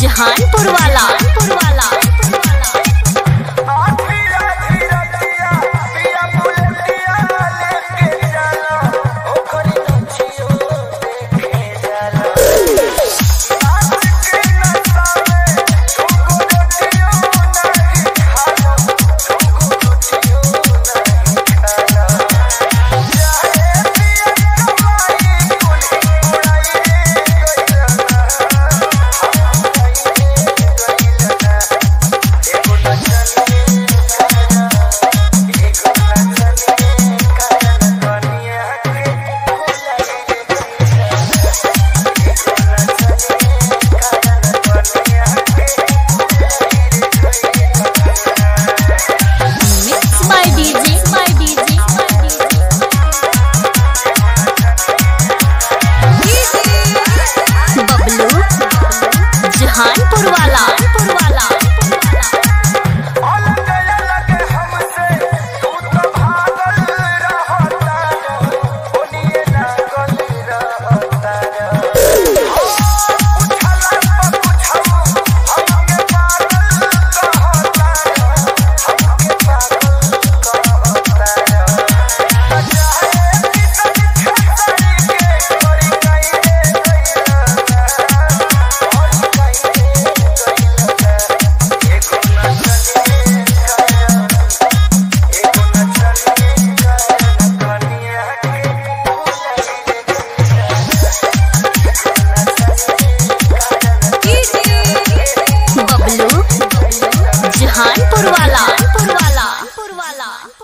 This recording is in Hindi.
जहानपुर वाला। 了。